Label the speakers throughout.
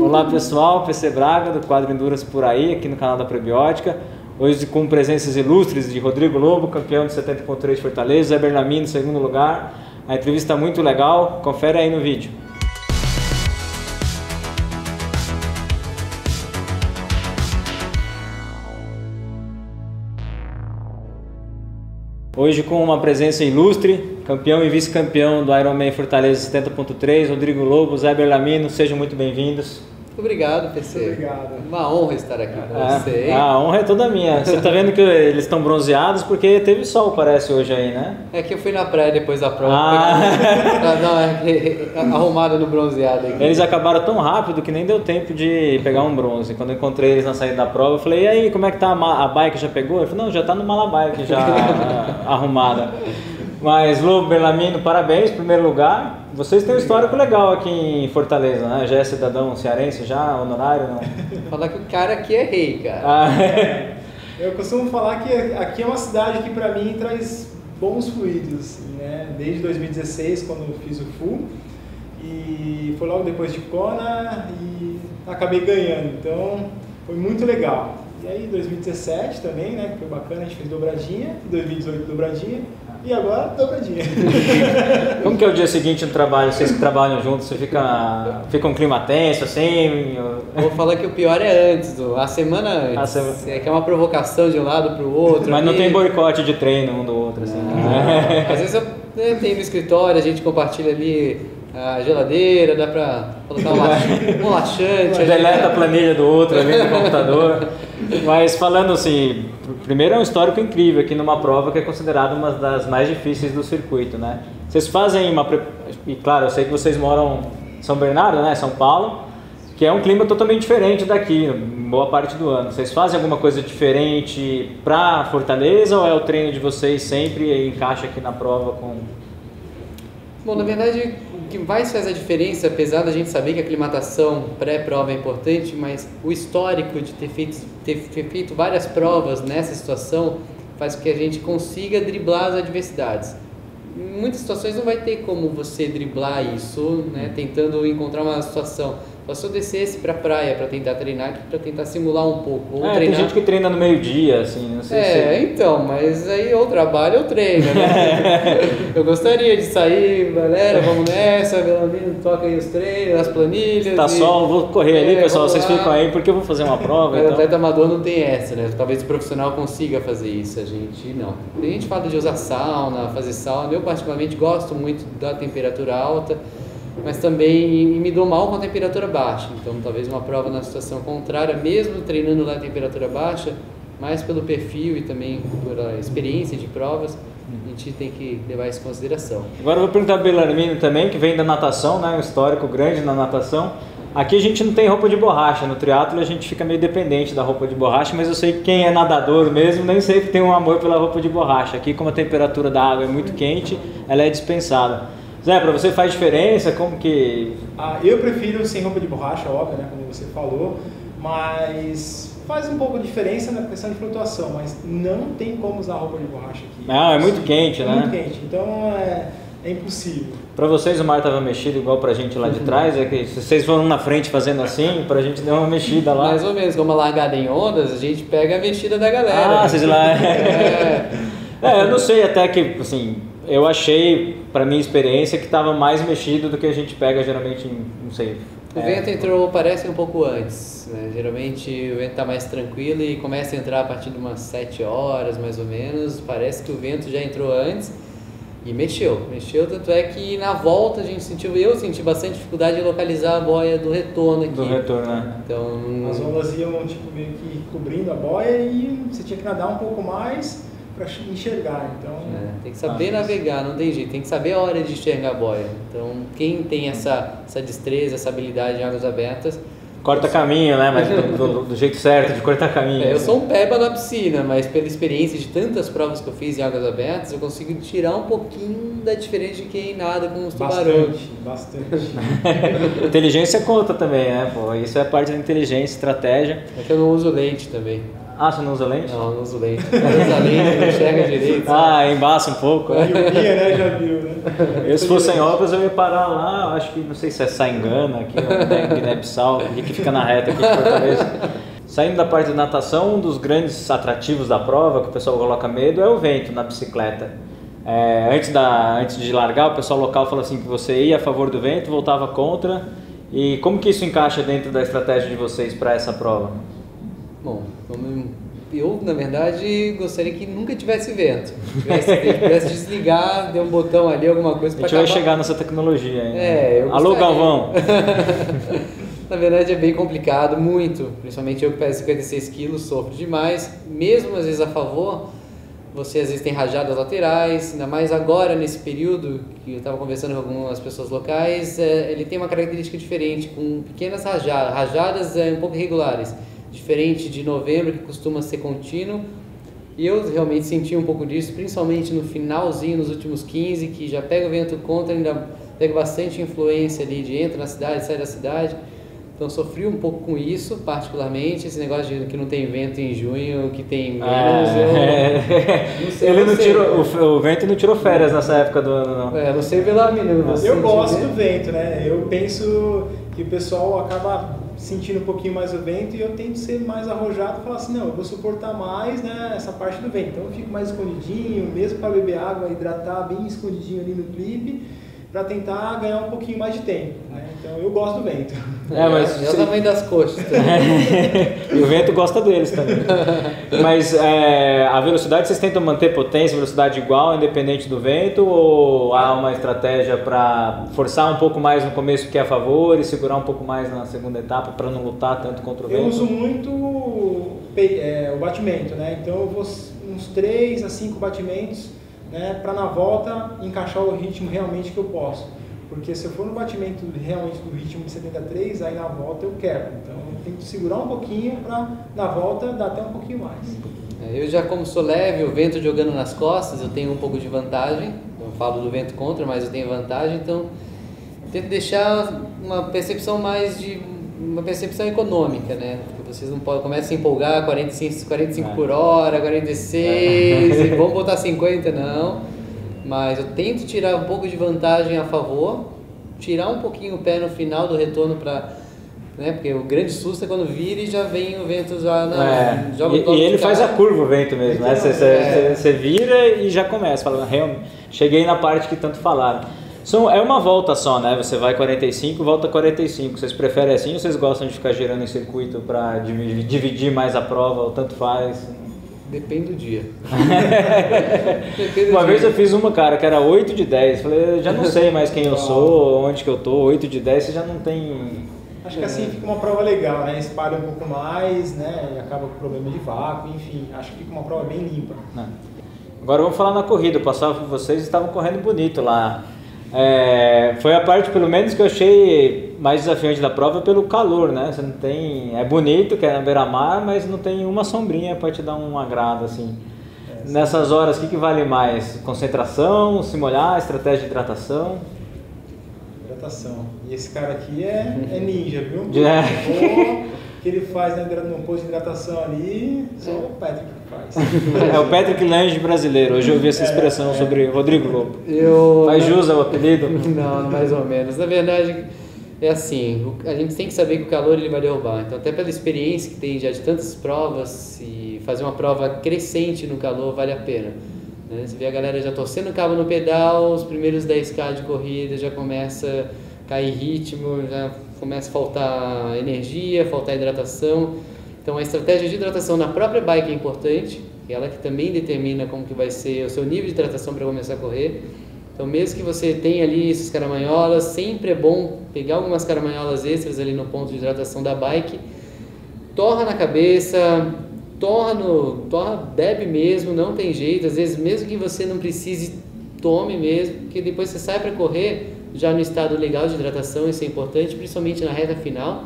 Speaker 1: Olá pessoal, PC Braga do quadro Enduras por aí, aqui no canal da Prebiótica. Hoje com presenças ilustres de Rodrigo Lobo, campeão de 70.3 de Fortaleza, Zé Berlamino, segundo lugar. A entrevista muito legal, confere aí no vídeo. Hoje com uma presença ilustre, campeão e vice-campeão do Ironman Fortaleza 70.3, Rodrigo Lobo, Zé Berlamino, sejam muito bem-vindos.
Speaker 2: Obrigado, PC.
Speaker 3: Muito obrigado.
Speaker 2: Uma honra estar aqui com
Speaker 1: É,
Speaker 2: você. hein?
Speaker 1: a honra é toda minha. Você tá vendo que eles estão bronzeados porque teve sol, parece, hoje aí, né?
Speaker 2: É que eu fui na praia depois da prova.
Speaker 1: Ah.
Speaker 2: Pra dar uma arrumada no bronzeado aqui.
Speaker 1: Eles acabaram tão rápido que nem deu tempo de pegar um bronze. Quando eu encontrei eles na saída da prova, eu falei, e aí, como é que tá a, a bike? Já pegou? Ele falou, não, já tá no malabike já arrumada. Mas, Lobo, Berlamino, parabéns, em primeiro lugar. Vocês têm um histórico legal aqui em Fortaleza, né? Já é cidadão cearense, já, honorário, não?
Speaker 2: Falar que o cara aqui é rei, cara.
Speaker 1: Ah,
Speaker 3: Eu costumo falar que aqui é uma cidade que para mim traz bons fluidos, assim, né? Desde 2016, quando eu fiz o full, e foi logo depois de Kona e acabei ganhando. Então, foi muito legal. E aí 2017 também, né, que foi bacana, a gente fez dobradinha, 2018 dobradinha e agora dobradinha.
Speaker 1: Como que é o dia seguinte no trabalho? Vocês que trabalham juntos, você fica, fica um clima tenso, assim?
Speaker 2: Vou falar que o pior é antes, do- a semana antes.
Speaker 1: A sema-
Speaker 2: É que é uma provocação de um lado pro outro.
Speaker 1: Mas não
Speaker 2: ali.
Speaker 1: tem boicote de treino um do outro, assim. né?
Speaker 2: Às vezes eu né, tenho no escritório, a gente compartilha ali a geladeira, dá pra colocar um, lax- laxante.
Speaker 1: Deleta a planilha do outro ali no computador. Mas falando assim, pr- primeiro é um histórico incrível aqui numa prova que é considerada uma das mais difíceis do circuito, né? Vocês fazem uma. E claro, eu sei que vocês moram em São Bernardo, né? São Paulo, que é um clima totalmente diferente daqui, boa parte do ano. Vocês fazem alguma coisa diferente pra Fortaleza ou é o treino de vocês sempre e encaixa aqui na prova com.
Speaker 2: Bom, na verdade, o que mais faz a diferença, apesar da gente saber que a aclimatação pré-prova é importante, mas o histórico de ter feito, ter, ter feito várias provas nessa situação faz com que a gente consiga driblar as adversidades. Em muitas situações não vai ter como você driblar isso, né, tentando encontrar uma situação. Só se eu descesse para a praia para tentar treinar, para tentar simular um pouco. Ou
Speaker 1: É, tem
Speaker 2: treinar...
Speaker 1: gente que treina no meio-dia, assim, não sei
Speaker 2: É,
Speaker 1: se.
Speaker 2: então, mas aí ou trabalho ou treino, né? eu gostaria de sair, galera, vamos nessa, Belamino, toca aí os treinos, as planilhas.
Speaker 1: Tá
Speaker 2: e-
Speaker 1: sol, vou correr ali,
Speaker 2: É,
Speaker 1: pessoal, vocês ficam aí porque eu vou fazer uma prova.
Speaker 2: O
Speaker 1: Então...
Speaker 2: atleta amador não tem essa, né? Talvez o profissional consiga fazer isso, a gente não. Tem gente que fala de usar sauna, fazer sauna. Eu, particularmente, gosto muito da temperatura alta, mas também me dou mal com a temperatura baixa. Então, talvez uma prova na situação contrária, mesmo treinando lá a temperatura baixa, mais pelo perfil e também pela experiência de provas, a gente tem que levar isso em consideração.
Speaker 1: Agora eu vou perguntar para o Belarmino também, que vem da natação, né? Um histórico grande na natação. Aqui a gente não tem roupa de borracha, no triatlo a gente fica meio dependente da roupa de borracha, mas eu sei que quem é nadador mesmo nem sempre tem um amor pela roupa de borracha. Aqui como a temperatura da água é muito quente, ela é dispensada. Zé, para você faz diferença? Como que...
Speaker 3: Ah, eu prefiro sem roupa de borracha, óbvio, né, como você falou, mas faz um pouco de diferença na questão de flutuação, mas não tem como usar roupa de borracha aqui.
Speaker 1: Não, é muito quente,
Speaker 3: É
Speaker 1: né?
Speaker 3: muito quente, então é, é impossível.
Speaker 1: Para vocês o mar estava mexido igual pra gente lá de trás, é que vocês foram na frente fazendo assim, pra gente deu uma mexida lá.
Speaker 2: Mais ou menos, como a largada em ondas, a gente pega a mexida da galera.
Speaker 1: Ah, vocês lá.
Speaker 2: É.
Speaker 1: É, eu não sei até que, assim, eu achei, pra minha experiência, que tava mais mexido do que a gente pega geralmente em, não sei.
Speaker 2: O
Speaker 1: é,
Speaker 2: vento entrou, parece, um pouco antes. Né? Geralmente o vento está mais tranquilo e começa a entrar a partir de umas 7 horas, mais ou menos. Parece que o vento já entrou antes e mexeu. Mexeu, tanto é que na volta a gente sentiu, eu senti bastante dificuldade de localizar a boia do retorno aqui.
Speaker 1: do retorno, né?
Speaker 2: Então,
Speaker 3: As ondas iam tipo, meio que cobrindo a boia e você tinha que nadar um pouco mais para enxergar. Então,
Speaker 2: É, tem que saber
Speaker 3: Ah,
Speaker 2: navegar, não tem jeito, tem que saber a hora de enxergar a boia. Então, quem tem essa, essa destreza, essa habilidade em águas abertas,
Speaker 1: Corta caminho, né? Mas do, do- do jeito certo de cortar caminho.
Speaker 2: É, eu sou um peba na piscina, mas pela experiência de tantas provas que eu fiz em águas abertas, eu consigo tirar um pouquinho da diferença de quem nada com os tubarões.
Speaker 3: bastante, bastante.
Speaker 1: Inteligência conta também, né? Pô, isso é parte da inteligência, estratégia.
Speaker 2: É que eu não uso lente também.
Speaker 1: Ah, você não usa lente?
Speaker 2: Não, não uso lente. Não usa lente, não enxerga direito.
Speaker 1: Ah, embaça um pouco. É.
Speaker 3: Miopia, né? Já viu, né?
Speaker 1: Eu, se fosse sem óculos, eu ia parar lá, acho que, não sei se é Saingana, aqui, ou Guiné-Bissau, que fica na reta aqui de Fortaleza. Saindo da parte de natação, um dos grandes atrativos da prova, que o pessoal coloca medo, é o vento na bicicleta. É, antes, da, antes de largar, o pessoal local falou assim que você ia a favor do vento, voltava contra. E como que isso encaixa dentro da estratégia de vocês para essa prova?
Speaker 2: Bom, eu, na verdade, gostaria que nunca tivesse vento. Tivesse, tivesse desligar, deu um botão ali, alguma coisa
Speaker 1: para A gente vai chegar nessa tecnologia ainda.
Speaker 2: É, eu
Speaker 1: Alô, Galvão!
Speaker 2: na verdade é bem complicado, muito. Principalmente eu que peso 56 quilos, sofro demais. Mesmo às vezes a favor, você às vezes tem rajadas laterais, ainda mais agora nesse período que eu estava conversando com algumas pessoas locais, é, ele tem uma característica diferente, com pequenas rajadas, rajadas é, um pouco irregulares, diferente de novembro que costuma ser contínuo. E eu realmente senti um pouco disso, principalmente no finalzinho, nos últimos 15, que já pega o vento contra, ainda pega bastante influência ali de entra na cidade, sai da cidade. Então sofri um pouco com isso, particularmente, esse negócio de que não tem vento em junho, que tem menos.
Speaker 1: É, eu, não sei, Ele não, tirou, o, o, vento não tirou férias nessa época do ano,
Speaker 2: não. É, não sei pela menina.
Speaker 3: Eu gosto do vento, né? Eu penso que o pessoal acaba sentindo um pouquinho mais o vento e eu tento ser mais arrojado e falar assim, não, eu vou suportar mais né, essa parte do vento. Então eu fico mais escondidinho, mesmo para beber água, hidratar bem escondidinho ali no clipe para tentar ganhar um pouquinho mais de tempo. Né? Então eu gosto do vento.
Speaker 2: É, mas é, é o tamanho das coxas.
Speaker 1: e o vento gosta deles também. mas é, a velocidade vocês tentam manter potência, velocidade igual, independente do vento, ou há uma estratégia para forçar um pouco mais no começo que é a favor e segurar um pouco mais na segunda etapa para não lutar tanto contra o vento?
Speaker 3: Eu uso muito é, o batimento, né? Então eu vou uns 3 a 5 batimentos né, para na volta encaixar o ritmo realmente que eu posso. Porque se eu for no batimento realmente do ritmo de 73, aí na volta eu quero. Então eu tenho que segurar um pouquinho para na volta dar até um pouquinho mais.
Speaker 2: É, eu já como sou leve, o vento jogando nas costas, eu tenho um pouco de vantagem. Eu falo do vento contra, mas eu tenho vantagem, então tento deixar uma percepção mais de uma percepção econômica, né? Vocês não podem, começam a se empolgar, 45, 45 é. por hora, 46, é. vamos botar 50, não. Mas eu tento tirar um pouco de vantagem a favor, tirar um pouquinho o pé no final do retorno para né? Porque o grande susto é quando vira e já vem o vento já na,
Speaker 1: é. joga E, e ele faz a curva o vento mesmo, né? Você é. vira e já começa, fala, realmente, cheguei na parte que tanto falaram. São, é uma volta só, né? Você vai 45, volta 45. Vocês preferem assim ou vocês gostam de ficar girando em circuito para dividir mais a prova ou tanto faz?
Speaker 2: Depende do dia.
Speaker 1: Depende uma do vez dia. eu fiz uma, cara, que era 8 de 10. Falei, já não sei mais quem eu sou, onde que eu tô. 8 de 10 você já não tem.
Speaker 3: Acho que assim fica uma prova legal, né? Espalha um pouco mais, né? E acaba com o problema de vácuo, enfim. Acho que fica uma prova bem limpa.
Speaker 1: É. Agora vamos falar na corrida. Eu passava por vocês e estavam correndo bonito lá. É, foi a parte, pelo menos, que eu achei mais desafiante da prova pelo calor, né? Você não tem. É bonito, que é na beira-mar, mas não tem uma sombrinha para te dar um agrado, assim. É, Nessas horas, o que, que vale mais? Concentração, se molhar, estratégia de hidratação?
Speaker 3: Hidratação. E esse cara aqui é, é ninja, viu? É. que ele faz né, no posto de hidratação ali, só o Patrick faz.
Speaker 1: É o Patrick Lange brasileiro. Hoje eu ouvi essa é, expressão é, sobre Rodrigo Lobo. Eu, faz jus ao apelido?
Speaker 2: Não, mais ou menos. Na verdade, é assim, a gente tem que saber que o calor ele vai derrubar. Então, até pela experiência que tem já de tantas provas e fazer uma prova crescente no calor vale a pena. Né? Você vê a galera já torcendo o cabo no pedal, os primeiros 10k de corrida já começa a cair ritmo, já começa a faltar energia, faltar hidratação. Então a estratégia de hidratação na própria bike é importante, ela que também determina como que vai ser o seu nível de hidratação para começar a correr. Então mesmo que você tenha ali essas caramanholas, sempre é bom pegar algumas caramanholas extras ali no ponto de hidratação da bike, torra na cabeça, torra no, torra, bebe mesmo, não tem jeito, às vezes mesmo que você não precise, tome mesmo, porque depois você sai para correr, já no estado legal de hidratação, isso é importante, principalmente na reta final.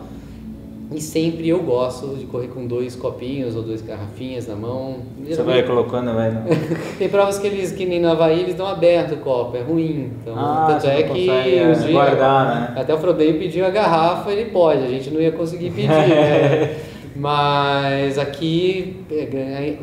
Speaker 2: E sempre eu gosto de correr com dois copinhos ou duas garrafinhas na mão.
Speaker 1: Você vai colocando, vai. Não.
Speaker 2: Tem provas que eles, que nem no Havaí, eles dão aberto o copo, é ruim. Então,
Speaker 1: Ah,
Speaker 2: tanto é que um
Speaker 1: é,
Speaker 2: dia,
Speaker 1: guardar, né?
Speaker 2: até o Frodeio pediu a garrafa, ele pode, a gente não ia conseguir pedir, né? Mas aqui é,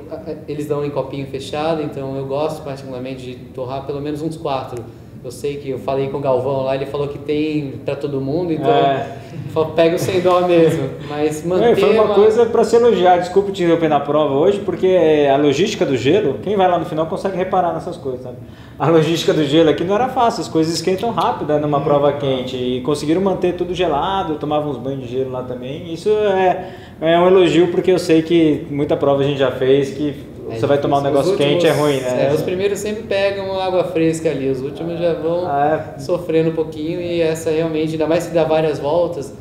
Speaker 2: eles dão em copinho fechado, então eu gosto particularmente de torrar pelo menos uns quatro. Eu sei que eu falei com o Galvão lá, ele falou que tem para todo mundo, então
Speaker 1: É.
Speaker 2: só pega o sem dó mesmo. Mas manter
Speaker 1: É, foi uma
Speaker 2: uma-
Speaker 1: coisa para se elogiar. Desculpe te interromper na prova hoje, porque a logística do gelo, quem vai lá no final consegue reparar nessas coisas. Sabe? A logística do gelo aqui não era fácil, as coisas esquentam rápido né, numa prova quente. E conseguiram manter tudo gelado, tomavam uns banhos de gelo lá também. Isso é, é um elogio, porque eu sei que muita prova a gente já fez que
Speaker 2: É
Speaker 1: você vai tomar um negócio
Speaker 2: Os
Speaker 1: quente é
Speaker 2: últimos-
Speaker 1: ruim, né?
Speaker 2: É, os primeiros sempre pegam água fresca ali, os últimos já vão
Speaker 1: Ah, é.
Speaker 2: sofrendo um pouquinho e essa realmente, ainda mais se dá várias voltas,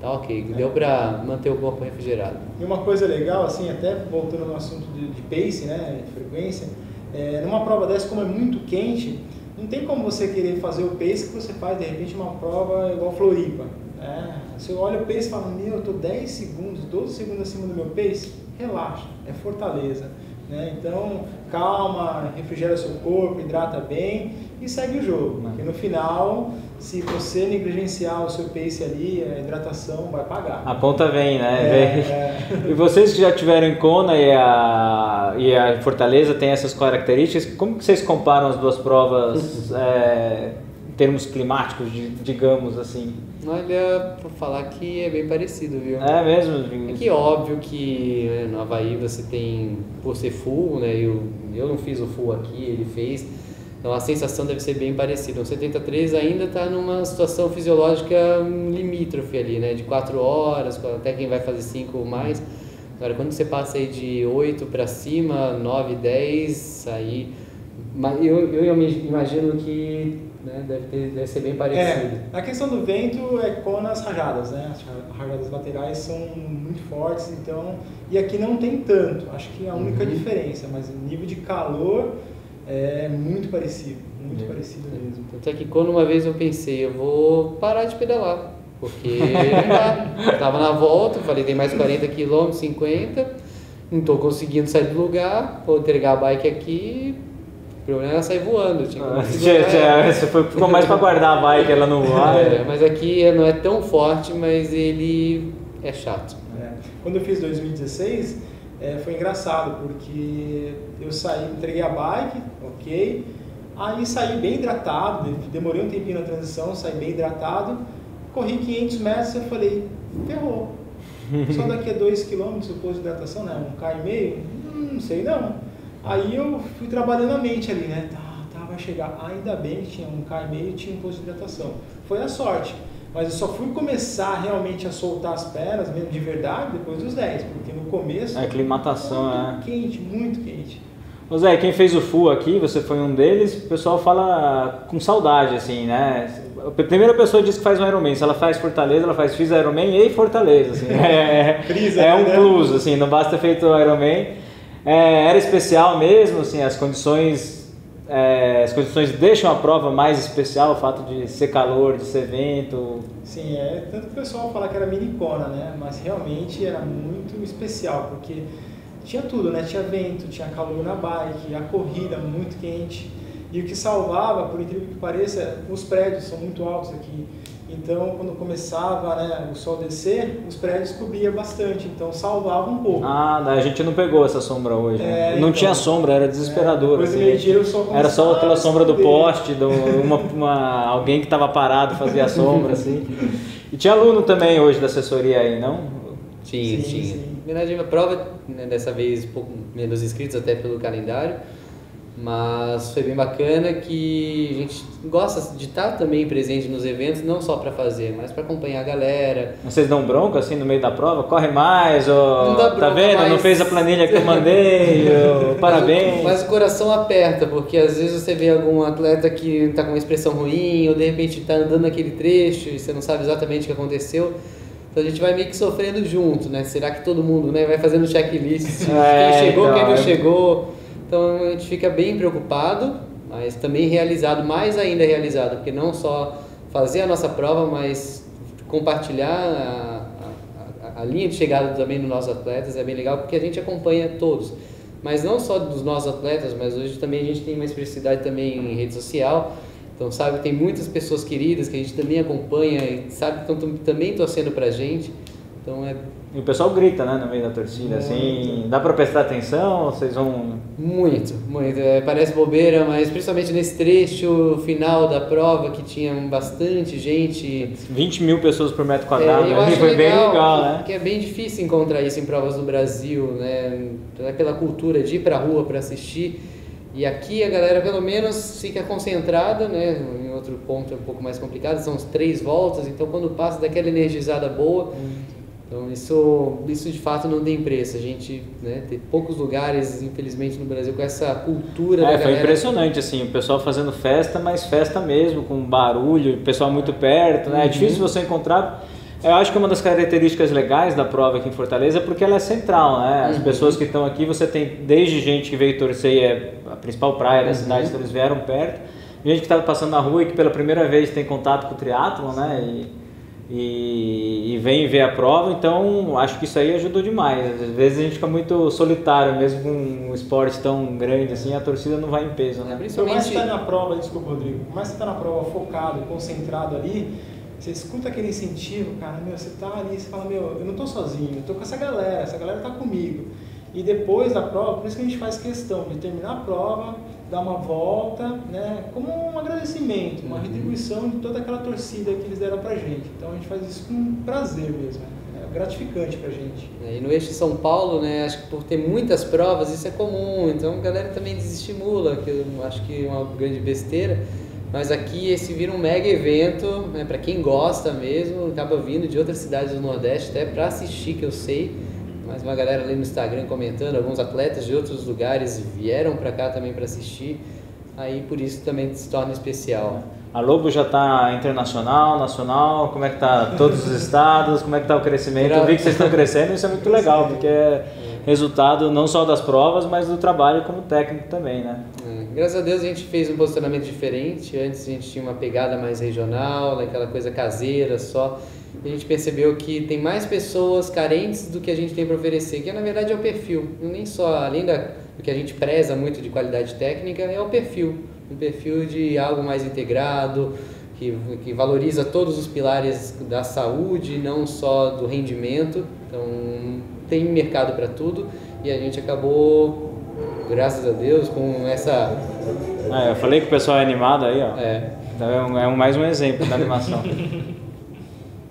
Speaker 2: tá ok, deu pra manter o corpo refrigerado.
Speaker 3: E uma coisa legal, assim, até voltando no assunto de, de pace, né, de frequência, é, numa prova dessa, como é muito quente, não tem como você querer fazer o pace que você faz, de repente, uma prova igual Floripa. Né? Você olha o pace e fala, meu, eu tô 10 segundos, 12 segundos acima do meu pace, relaxa, é fortaleza. Né? Então, calma, refrigera seu corpo, hidrata bem e segue o jogo. Porque no final, se você negligenciar o seu pace ali, a hidratação vai pagar.
Speaker 1: A conta vem, né?
Speaker 3: É,
Speaker 1: Vem.
Speaker 3: é.
Speaker 1: E vocês que já tiveram em Kona e a, e a Fortaleza tem essas características, como que vocês comparam as duas provas é, termos climáticos, digamos assim?
Speaker 2: Olha, vou falar que é bem parecido, viu?
Speaker 1: É mesmo?
Speaker 2: É que óbvio que né, no Havaí você tem, por ser full, né? Eu, eu não fiz o full aqui, ele fez. Então a sensação deve ser bem parecida. O 73 ainda está numa situação fisiológica limítrofe ali, né? De 4 horas, até quem vai fazer 5 ou mais. Agora, quando você passa aí de 8 para cima, 9, 10, aí. Mas Eu, eu imagino que né, deve, ter, deve ser bem parecido.
Speaker 3: É, a questão do vento é com as rajadas, né? As ra- rajadas laterais são muito fortes, então. E aqui não tem tanto, acho que é a única
Speaker 2: Uhum.
Speaker 3: diferença, mas o nível de calor é muito parecido, muito
Speaker 1: É.
Speaker 3: parecido mesmo.
Speaker 2: Tanto é que quando uma vez eu pensei, eu vou parar de pedalar. Porque não tava na volta, falei, tem mais 40 km, 50, não tô conseguindo sair do lugar, vou entregar a bike aqui, o problema era sair voando. Tinha que
Speaker 1: Ah, tchê, Você foi, ficou mais para guardar a bike, ela não voar.
Speaker 2: É, mas aqui não é tão forte, mas ele é chato.
Speaker 3: É. Quando eu fiz 2016, é, foi engraçado, porque eu saí, entreguei a bike, ok, aí saí bem hidratado, de- demorei um tempinho na transição, saí bem hidratado, corri 500 metros e eu falei, ferrou. Só daqui a 2 km o posto de hidratação, né? Um K e meio? Hum, não sei não. Aí eu fui trabalhando a mente ali, né? Tá, tá, vai chegar. Ainda bem que tinha um K e meio e tinha um posto de hidratação. Foi a sorte. Mas eu só fui começar realmente a soltar as pernas, mesmo de verdade, depois dos 10, porque no começo
Speaker 1: A aclimatação, é.
Speaker 3: muito quente, muito quente.
Speaker 1: Ô Zé, quem fez o full aqui, você foi um deles, o pessoal fala com saudade, assim, né? A primeira pessoa diz que faz um Ironman, se ela faz Fortaleza, ela faz fiz Ironman e Fortaleza, assim. É,
Speaker 3: Frisa,
Speaker 1: é um
Speaker 3: né?
Speaker 1: plus, assim, não basta ter feito Ironman. É, era especial mesmo, assim, as condições, é, as condições deixam a prova mais especial, o fato de ser calor, de ser vento.
Speaker 3: Sim, é tanto o pessoal fala que era minicona, né? Mas realmente era muito especial, porque tinha tudo, né? Tinha vento, tinha calor na bike, a corrida muito quente. E o que salvava, por incrível que pareça, os prédios são muito altos aqui. Então, quando começava né, o sol descer, os prédios cobriam bastante, então salvava um pouco.
Speaker 1: Ah, a gente não pegou essa sombra hoje. né?
Speaker 3: É,
Speaker 1: não
Speaker 3: então.
Speaker 1: tinha sombra, era desesperador.
Speaker 3: Depois do
Speaker 1: assim.
Speaker 3: meio-dia o sol
Speaker 1: Era só aquela sombra do poste, do, uma, uma- alguém que estava parado fazia a sombra, assim. E tinha aluno também hoje da assessoria aí, não?
Speaker 2: Tinha,
Speaker 3: Sim,
Speaker 2: tinha.
Speaker 3: sim.
Speaker 2: Na verdade, a prova, né, dessa vez, um pouco menos inscritos até pelo calendário, mas foi bem bacana que a gente gosta de estar também presente nos eventos, não só para fazer, mas para acompanhar a galera.
Speaker 1: Vocês dão bronca assim no meio da prova? Corre mais, ou,
Speaker 2: Não dá
Speaker 1: tá
Speaker 2: bronca,
Speaker 1: vendo? Não
Speaker 2: mas-
Speaker 1: fez a planilha que eu mandei, ou, parabéns.
Speaker 2: Mas, o coração aperta, porque às vezes você vê algum atleta que está com uma expressão ruim, ou de repente está andando naquele trecho e você não sabe exatamente o que aconteceu. Então a gente vai meio que sofrendo junto, né? Será que todo mundo né, vai fazendo checklist?
Speaker 1: É,
Speaker 2: quem chegou,
Speaker 1: então,
Speaker 2: quem não
Speaker 1: é-
Speaker 2: chegou. Então a gente fica bem preocupado, mas também realizado, mais ainda realizado, porque não só fazer a nossa prova, mas compartilhar a- a- a linha de chegada também dos nossos atletas é bem legal porque a gente acompanha todos. Mas não só dos nossos atletas, mas hoje também a gente tem uma expressividade também em rede social. Então, sabe, tem muitas pessoas queridas que a gente também acompanha e sabe que estão também torcendo pra gente. Então é
Speaker 1: e o pessoal grita, né, no meio da torcida, assim, dá para prestar atenção? Vocês vão...
Speaker 2: Muito, muito. É, parece bobeira, mas principalmente nesse trecho final da prova, que tinha bastante gente...
Speaker 1: 20 mil pessoas por metro quadrado,
Speaker 2: é, acho
Speaker 1: foi
Speaker 2: legal,
Speaker 1: bem legal, né?
Speaker 2: Que é bem difícil encontrar isso em provas do Brasil, né, aquela cultura de ir pra rua para assistir. E aqui a galera pelo menos fica concentrada, né? Em outro ponto é um pouco mais complicado, são três voltas, então quando passa daquela energizada boa, hum então isso, isso de fato não tem preço. A gente né, tem poucos lugares, infelizmente, no Brasil com essa cultura.
Speaker 1: É,
Speaker 2: da
Speaker 1: foi
Speaker 2: galera.
Speaker 1: impressionante assim, o pessoal fazendo festa, mas festa mesmo, com barulho, o pessoal muito perto. Né? É difícil você encontrar. Eu acho que uma das características legais da prova aqui em Fortaleza é porque ela é central, né? As uhum. pessoas que estão aqui, você tem desde gente que veio torcer, é a principal praia da uhum. cidade, então eles vieram perto, gente que estava passando na rua e que pela primeira vez tem contato com o triatlon, né? E, e, e vem ver a prova, então acho que isso aí ajudou demais. Às vezes a gente fica muito solitário, mesmo com um esporte tão grande assim, a torcida não vai em peso, né?
Speaker 3: Por mais que está na prova, desculpa Rodrigo, por mais que está na prova focado, concentrado ali, você escuta aquele incentivo, cara, meu, você tá ali, você fala, meu, eu não tô sozinho, eu tô com essa galera, essa galera tá comigo. E depois da prova, por isso que a gente faz questão de terminar a prova, dar uma volta, né, como um agradecimento, uma uhum. retribuição de toda aquela torcida que eles deram pra gente. Então a gente faz isso com prazer mesmo, é gratificante pra gente.
Speaker 2: É, e no eixo de São Paulo, né, acho que por ter muitas provas isso é comum, então a galera também desestimula, que eu acho que é uma grande besteira. Mas aqui esse vira um mega evento, né, para quem gosta mesmo, acaba vindo de outras cidades do Nordeste até para assistir, que eu sei mais uma galera ali no Instagram comentando, alguns atletas de outros lugares vieram para cá também para assistir, aí por isso também se torna especial.
Speaker 1: A Lobo já está internacional, nacional, como é que tá todos os estados, como é que tá o crescimento? Eu vi que vocês estão crescendo, isso é muito legal, porque é resultado não só das provas, mas do trabalho como técnico também, né?
Speaker 2: É, graças a Deus a gente fez um posicionamento diferente, antes a gente tinha uma pegada mais regional, aquela coisa caseira só, a gente percebeu que tem mais pessoas carentes do que a gente tem para oferecer, que na verdade é o perfil. Nem só, além da, do que a gente preza muito de qualidade técnica, é o perfil. Um perfil de algo mais integrado, que, que valoriza todos os pilares da saúde, não só do rendimento. Então, tem mercado para tudo e a gente acabou, graças a Deus, com essa.
Speaker 1: Ah, eu falei que o pessoal é animado aí, ó.
Speaker 2: É.
Speaker 1: Então é, um, é um, mais um exemplo da animação.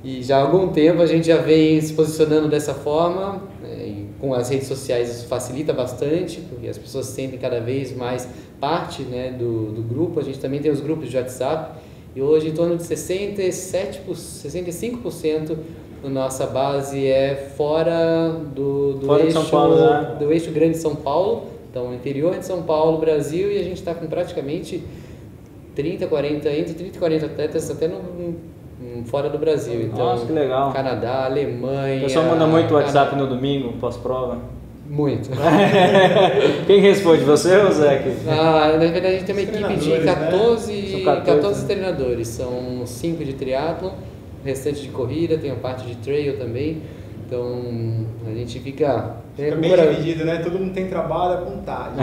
Speaker 2: E já há algum tempo a gente já vem se posicionando dessa forma, né, com as redes sociais isso facilita bastante, porque as pessoas sentem cada vez mais parte né, do, do grupo. A gente também tem os grupos de WhatsApp, e hoje em torno de 67%, 65% da nossa base é fora do, do
Speaker 1: fora
Speaker 2: eixo,
Speaker 1: Paulo, né?
Speaker 2: do eixo grande de São Paulo, então interior de São Paulo, Brasil, e a gente está com praticamente 30, 40, entre 30 e 40 atletas até no, fora do Brasil. Então,
Speaker 1: Nossa, que legal.
Speaker 2: Canadá, Alemanha.
Speaker 1: O pessoal manda muito WhatsApp Canadá. no domingo, pós-prova?
Speaker 2: Muito.
Speaker 1: Quem responde, você ou o Zé?
Speaker 2: Ah, na verdade, a gente tem uma equipe de 14, né? 14, 14 treinadores. São 5 de triatlo, o restante de corrida, tem a parte de trail também. Então a gente fica.
Speaker 3: Fica bem dividido, né? Todo mundo tem trabalho à vontade.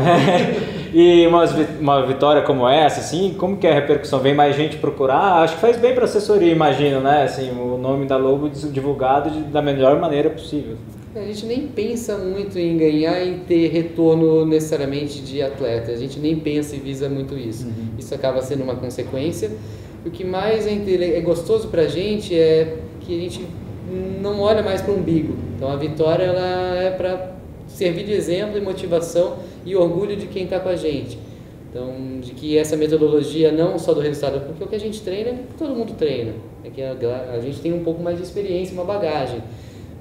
Speaker 1: e uma, uma vitória como essa, assim, como que é a repercussão? Vem mais gente procurar? Acho que faz bem para assessoria, imagino, né? Assim, o nome da Lobo divulgado de, da melhor maneira possível.
Speaker 2: A gente nem pensa muito em ganhar e ter retorno necessariamente de atleta. A gente nem pensa e visa muito isso. Uhum. Isso acaba sendo uma consequência. O que mais é, é gostoso para a gente é que a gente não olha mais para o umbigo. Então a vitória ela é para servir de exemplo e motivação e orgulho de quem está com a gente. Então, de que essa metodologia não só do resultado, porque o que a gente treina, todo mundo treina. É que a, a gente tem um pouco mais de experiência, uma bagagem.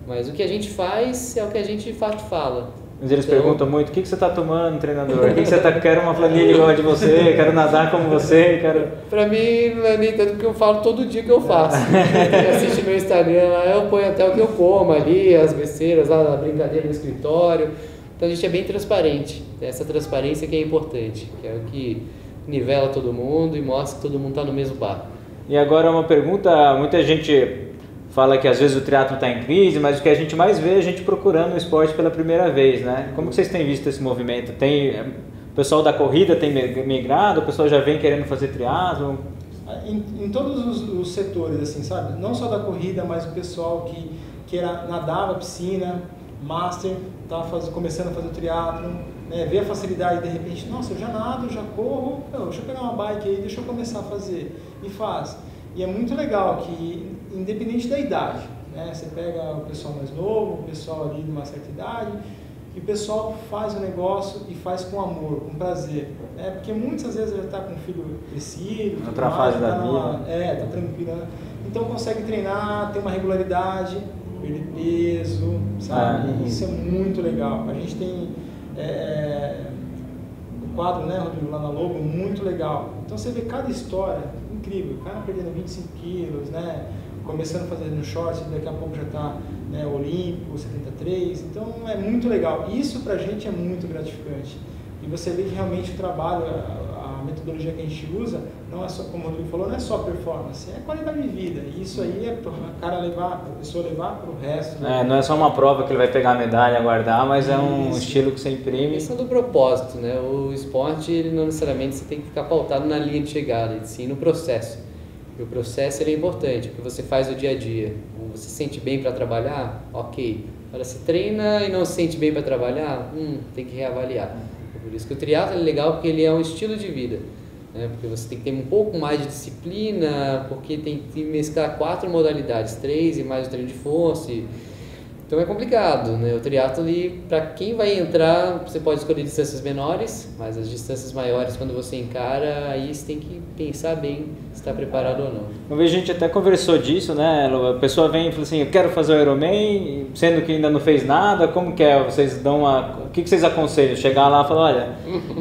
Speaker 2: Mas o que a gente faz é o que a gente de fato fala.
Speaker 1: Mas eles então, perguntam muito, o que, que você está tomando, treinador? O que, que você está... Quero uma planilha igual a de você, quero nadar como você, quero...
Speaker 2: Para mim, não é nem tanto que eu falo todo dia que eu faço. Quem assiste meu Instagram lá, eu ponho até o que eu como ali, as besteiras lá, a brincadeira no escritório. Então a gente é bem transparente. Essa transparência que é importante, que é o que nivela todo mundo e mostra que todo mundo está no mesmo barco.
Speaker 1: E agora uma pergunta, muita gente fala que às vezes o triatlo está em crise, mas o que a gente mais vê é a gente procurando o esporte pela primeira vez, né? Como vocês têm visto esse movimento? Tem o pessoal da corrida tem migrado, o pessoal já vem querendo fazer triatlo?
Speaker 3: Em, em todos os, os, setores, assim, sabe? Não só da corrida, mas o pessoal que, que era, nadava piscina, master, tá faz, começando a fazer triatlo, né? vê a facilidade de repente, nossa, eu já nado, já corro, deixa eu pegar uma bike aí, deixa eu começar a fazer. E faz. E é muito legal que, independente da idade, né? você pega o pessoal mais novo, o pessoal ali de uma certa idade, e o pessoal faz o negócio e faz com amor, com prazer. Né? Porque muitas vezes já está com o filho crescido,
Speaker 1: outra fase da tá vida.
Speaker 3: É, está tranquilo. Né? Então consegue treinar, tem uma regularidade, perder peso, sabe? É. Isso é muito legal. A gente tem é, o quadro, né, Rodrigo, lá na Lobo, muito legal. Então você vê cada história incrível. O cara perdendo 25 quilos, né? Começando a fazer no short, daqui a pouco já está né, olímpico, 73. Então é muito legal. Isso pra gente é muito gratificante. E você vê que realmente o trabalho, a, a metodologia que a gente usa, não é só, como o Rodrigo falou, não é só performance, é qualidade de vida. E isso aí é para o cara levar, para a pessoa levar para o resto.
Speaker 1: Né? É, não é só uma prova que ele vai pegar a medalha, guardar, mas é um isso. estilo que você imprime.
Speaker 2: Isso é do propósito, né? O esporte, ele não necessariamente você tem que ficar pautado na linha de chegada, e sim no processo. E o processo é importante, o que você faz no dia a dia. Você se sente bem para trabalhar? Ok. Agora, se treina e não se sente bem para trabalhar? Hum, tem que reavaliar. Por isso que o triatlo é legal porque ele é um estilo de vida. Né? Porque você tem que ter um pouco mais de disciplina, porque tem que mesclar quatro modalidades, três e mais o treino de força. E então é complicado, né? O triatlo para quem vai entrar, você pode escolher distâncias menores, mas as distâncias maiores, quando você encara, aí você tem que pensar bem se está preparado ou não.
Speaker 1: Uma vez a gente até conversou disso, né? A pessoa vem e fala assim, eu quero fazer o Ironman, sendo que ainda não fez nada, como que é? Vocês dão uma... O que, que vocês aconselham? Chegar lá e falar, olha,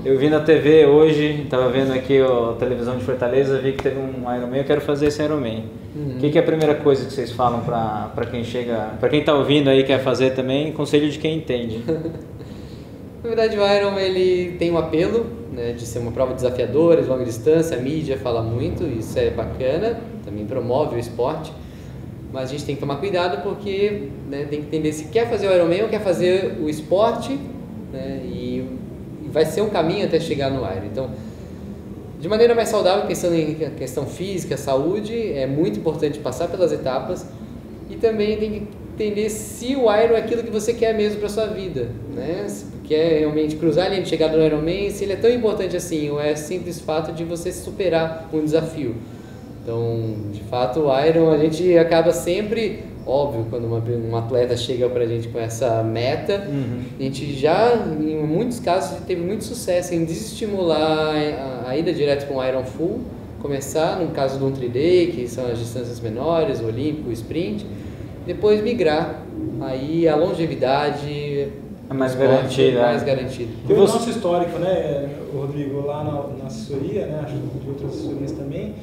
Speaker 1: eu vi na TV hoje, estava vendo aqui a televisão de Fortaleza, vi que teve um Ironman, eu quero fazer esse Ironman. Uhum. O que, que, é a primeira coisa que vocês falam para quem chega, para quem está ouvindo aí quer fazer também? Conselho de quem entende.
Speaker 2: Na verdade, o Iron ele tem um apelo né, de ser uma prova desafiadora, de longa distância, a mídia fala muito, isso é bacana, também promove o esporte, mas a gente tem que tomar cuidado porque né, tem que entender se quer fazer o Ironman ou quer fazer o esporte né, e, e vai ser um caminho até chegar no Iron. Então, de maneira mais saudável, pensando em questão física, saúde, é muito importante passar pelas etapas e também tem que entender se o Iron é aquilo que você quer mesmo para sua vida, né? Se quer realmente cruzar a linha de chegada no Ironman, se ele é tão importante assim, ou é simples fato de você superar um desafio. Então, de fato, o Iron a gente acaba sempre óbvio, quando uma, um atleta chega para a gente com essa meta, uhum. a gente já, em muitos casos, teve muito sucesso em desestimular a, a ida direto para um Iron Full, começar no caso do um 3D, que são as distâncias menores, o olímpico, o sprint, depois migrar. Aí a longevidade
Speaker 1: é mais garantida. É
Speaker 2: mais garantida.
Speaker 3: E o nosso histórico, né, Rodrigo, lá na, na assessoria, né, acho que de outras assessorias também,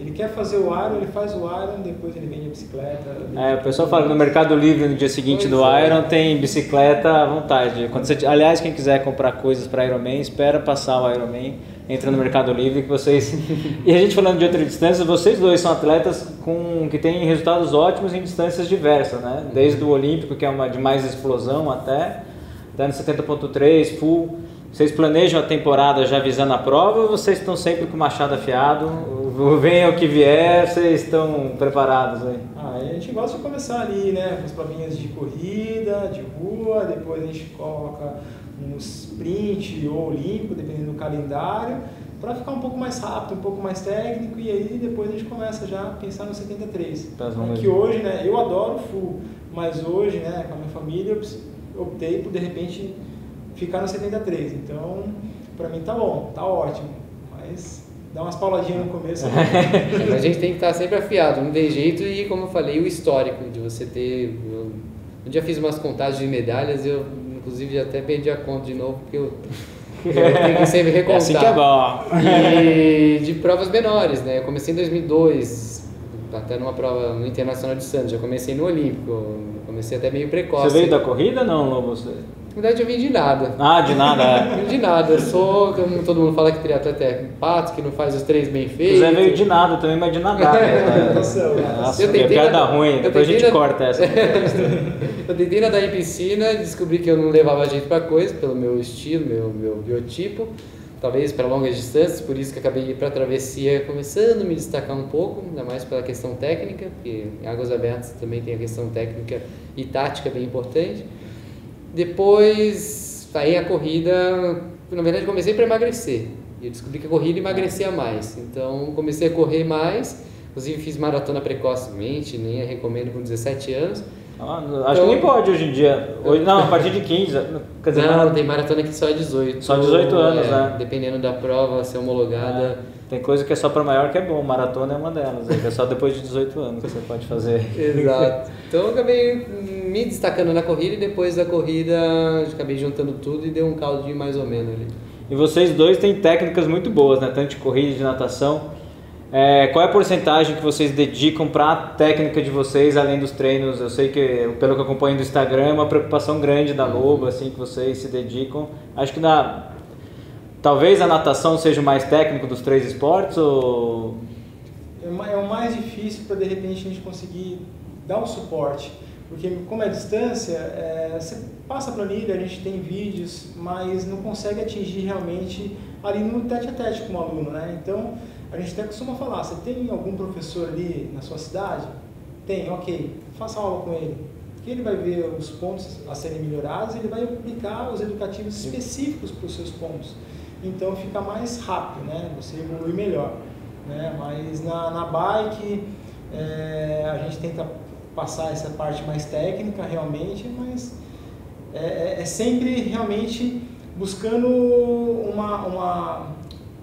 Speaker 3: ele quer fazer o Iron, ele faz o Iron, depois ele vende a bicicleta.
Speaker 1: É, o pessoal fala que no Mercado Livre no dia seguinte pois do é. Iron tem bicicleta à vontade. Quando você, aliás, quem quiser comprar coisas para Ironman, espera passar o Ironman, entra no Mercado Livre que vocês. e a gente falando de outra distância, vocês dois são atletas com que têm resultados ótimos em distâncias diversas, né? Desde o Olímpico, que é uma de mais explosão, até, até no 70.3, full. Vocês planejam a temporada já visando a prova ou vocês estão sempre com o machado afiado? Venha o que vier, vocês estão preparados aí?
Speaker 3: Ah, a gente gosta de começar ali, né? Com as provinhas de corrida, de rua, depois a gente coloca um sprint ou olímpico, dependendo do calendário, para ficar um pouco mais rápido, um pouco mais técnico, e aí depois a gente começa já a pensar no 73. Tá, é que hoje, né? Eu adoro full, mas hoje, né, com a minha família, eu optei por de repente ficar no 73. Então, para mim tá bom, tá ótimo. Mas dá umas pauladinhas no começo.
Speaker 2: a gente tem que estar sempre afiado, não tem jeito. E como eu falei, o histórico de você ter. Eu, um dia fiz umas contagens de medalhas, eu inclusive até perdi a conta de novo, porque eu. Eu tenho que sempre recontar. É
Speaker 1: assim que é bom.
Speaker 2: E de provas menores, né? Eu comecei em 2002, até numa prova no Internacional de Santos. Já comecei no Olímpico, comecei até meio precoce.
Speaker 1: Você veio da corrida não, Lobo?
Speaker 2: Na verdade, eu vim de nada.
Speaker 1: Ah, de nada, é.
Speaker 2: Vim de nada. Eu sou, como todo mundo fala que triatleta é pato, que não faz os três bem
Speaker 1: O
Speaker 2: feitos.
Speaker 1: Zé veio de nada também, mas de nadar. né?
Speaker 3: Natação,
Speaker 1: Nossa,
Speaker 2: Eu
Speaker 1: é
Speaker 2: tentei
Speaker 1: piada
Speaker 2: nadar-
Speaker 1: ruim, depois a gente
Speaker 2: tentei na-
Speaker 1: corta essa.
Speaker 2: Eu tentei nadar em piscina, descobri que eu não levava jeito pra coisa, pelo meu estilo, meu, meu biotipo, talvez para longas distâncias, por isso que acabei indo para travessia começando a me destacar um pouco, ainda mais pela questão técnica, porque em águas abertas também tem a questão técnica e tática bem importante. Depois, aí a corrida, na verdade comecei para emagrecer, e eu descobri que a corrida emagrecia mais, então comecei a correr mais, inclusive fiz maratona precocemente, nem a recomendo com 17 anos,
Speaker 1: Ah, acho que nem pode hoje em dia. Hoje, não, a partir de 15. Quer dizer,
Speaker 2: não,
Speaker 1: não,
Speaker 2: tem maratona que só é 18.
Speaker 1: Só 18 anos,
Speaker 2: é,
Speaker 1: né?
Speaker 2: Dependendo da prova, ser homologada.
Speaker 1: tem coisa que é só para maior que é bom. Maratona é uma delas. É só depois de 18 anos que você pode fazer.
Speaker 2: Exato. Então eu acabei me destacando na corrida e depois da corrida acabei juntando tudo e deu um caldinho mais ou menos ali.
Speaker 1: E vocês dois têm técnicas muito boas, né? Tanto de corrida e de natação. É, qual é a porcentagem que vocês dedicam para a técnica de vocês, além dos treinos? Eu sei que, pelo que eu acompanho do Instagram, é uma preocupação grande da Lobo, assim, que vocês se dedicam. Acho que na, talvez a natação seja o mais técnico dos três esportes, ou...
Speaker 3: É é o mais difícil para de repente a gente conseguir dar o suporte. Porque como é distância, é, você passa a planilha, a gente tem vídeos, mas não consegue atingir realmente ali no tete a tete com o aluno, né? Então, a gente até costuma falar, você tem algum professor ali na sua cidade? Tem, ok, faça aula com ele. Que ele vai ver os pontos a serem melhorados e ele vai aplicar os educativos específicos para os seus pontos. Então fica mais rápido, né? Você evolui melhor. Né? Mas na, na bike é, a gente tenta passar essa parte mais técnica realmente, mas é, é- é sempre realmente buscando uma, uma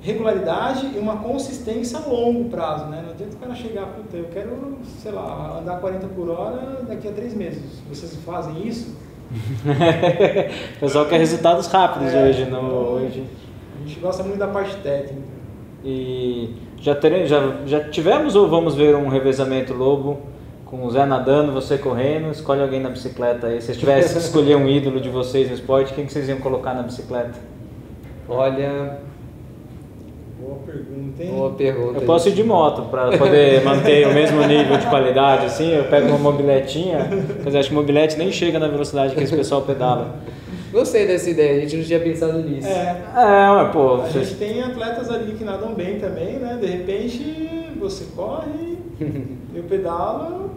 Speaker 3: regularidade e uma consistência a longo prazo, né? Não adianta o cara chegar, puta, eu quero, sei lá, andar 40 por hora daqui a três meses. Vocês fazem isso?
Speaker 1: o pessoal quer resultados rápidos
Speaker 3: É,
Speaker 1: hoje,
Speaker 3: então,
Speaker 1: hoje.
Speaker 3: A gente gosta muito da parte técnica.
Speaker 1: E já, tere, já, já tivemos ou vamos ver um revezamento lobo com o Zé nadando, você correndo? Escolhe alguém na bicicleta aí. Se vocês tivessem que escolher um ídolo de vocês no esporte, quem que vocês iam colocar na bicicleta?
Speaker 2: Olha,
Speaker 3: Boa pergunta, hein?
Speaker 2: boa pergunta.
Speaker 1: Eu posso ir de moto para poder manter o mesmo nível de qualidade, assim. Eu pego uma mobiletinha, mas acho que mobilete nem chega na velocidade que esse pessoal pedala.
Speaker 2: Gostei dessa ideia, a gente não tinha pensado nisso.
Speaker 3: É,
Speaker 1: É, mas, pô,
Speaker 3: a
Speaker 1: vocês-
Speaker 3: gente tem atletas ali que nadam bem também, né? De repente você corre, eu pedalo.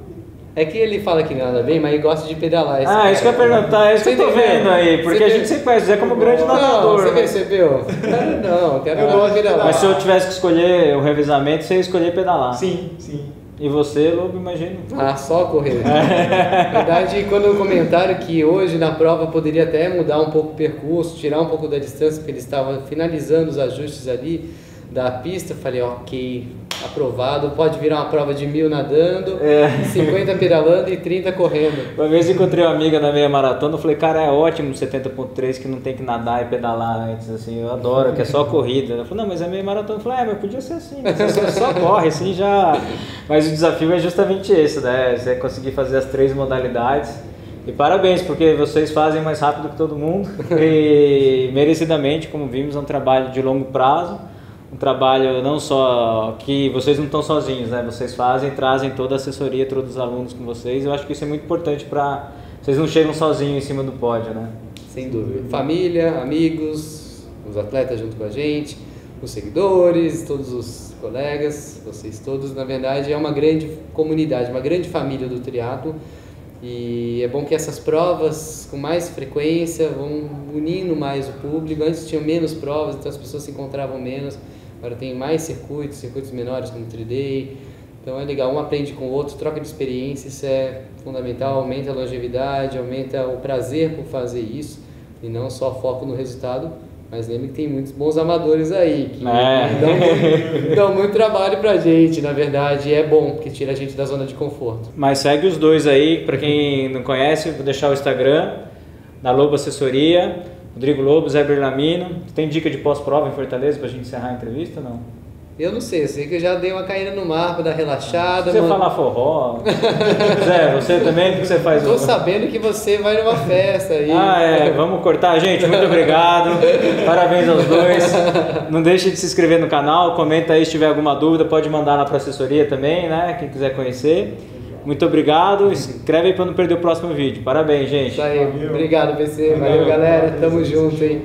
Speaker 2: É que ele fala que nada bem, mas ele gosta de pedalar. esse
Speaker 1: Ah,
Speaker 2: cara.
Speaker 1: isso que eu ia perguntar, é isso que eu tô vendo aí, porque
Speaker 2: Você
Speaker 1: a gente sempre o Zé como grande
Speaker 2: Não,
Speaker 1: nadador.
Speaker 2: você
Speaker 1: mas-
Speaker 2: percebeu? Quero não, quero
Speaker 3: Eu
Speaker 2: não
Speaker 3: gosto de
Speaker 2: pedalar.
Speaker 1: Mas se eu tivesse que escolher o revezamento, você ia escolher pedalar.
Speaker 3: Sim, sim.
Speaker 1: E você, Lobo, imagino.
Speaker 2: Ah, só correr. Na verdade, quando comentaram que hoje na prova poderia até mudar um pouco o percurso, tirar um pouco da distância, porque eles estavam finalizando os ajustes ali da pista, falei, ok, aprovado, pode virar uma prova de mil nadando,
Speaker 1: É.
Speaker 2: 50 pedalando e 30 correndo.
Speaker 1: Uma vez encontrei uma amiga na meia maratona, eu falei, cara, é ótimo no 70.3 que não tem que nadar e pedalar antes, assim, eu adoro, que é só corrida. Ela falou, não, mas é meia maratona. Eu falei, é, mas podia ser assim, você só, só corre, assim, já... Mas o desafio é justamente esse, né? Você conseguir fazer as três modalidades. E parabéns, porque vocês fazem mais rápido que todo mundo e merecidamente, como vimos, é um trabalho de longo prazo. Um trabalho não só que vocês não estão sozinhos, né? Vocês fazem, trazem toda a assessoria, todos os alunos com vocês. Eu acho que isso é muito importante para vocês não chegam sozinhos em cima do pódio, né?
Speaker 2: Sem dúvida. Família, amigos, os atletas junto com a gente, os seguidores, todos os colegas, vocês todos, na verdade, é uma grande comunidade, uma grande família do triatlo. E é bom que essas provas com mais frequência vão unindo mais o público. Antes tinha menos provas, então as pessoas se encontravam menos. Agora tem mais circuitos, circuitos menores como o 3Day. Então é legal, um aprende com o outro, troca de experiência, isso é fundamental, aumenta a longevidade, aumenta o prazer por fazer isso e não só foco no resultado. Mas lembre que tem muitos bons amadores aí que
Speaker 1: É.
Speaker 2: dão, muito, dão muito trabalho pra gente, na verdade, é bom, porque tira a gente da zona de conforto.
Speaker 1: Mas segue os dois aí, para quem não conhece, vou deixar o Instagram da Lobo Assessoria, Rodrigo Lobo, Zé Berlamino. Tem dica de pós-prova em Fortaleza para a gente encerrar a entrevista, não?
Speaker 2: Eu não sei, sei que eu já dei uma caída no mar pra dar relaxada.
Speaker 1: Você
Speaker 2: mano.
Speaker 1: falar forró. Zé, você também, o que você faz?
Speaker 2: Tô sabendo que você vai numa festa aí.
Speaker 1: Ah, é, vamos cortar. Gente, muito obrigado. Parabéns aos dois. Não deixe de se inscrever no canal, comenta aí se tiver alguma dúvida, pode mandar na assessoria também, né? Quem quiser conhecer. Muito obrigado. Inscreve aí para não perder o próximo vídeo. Parabéns, gente.
Speaker 2: Isso aí,
Speaker 3: Valeu.
Speaker 2: obrigado, PC. Valeu,
Speaker 1: Valeu.
Speaker 2: galera. Tamo junto, hein?